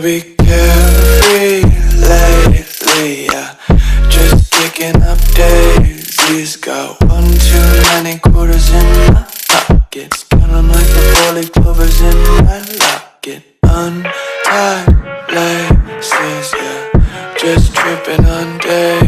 Be carefree lately, yeah. Just kicking up daisies. Got one too many quarters in my pockets. Counting like the four-leaf clovers in my locket. Untied laces, yeah. Just tripping on daydreams.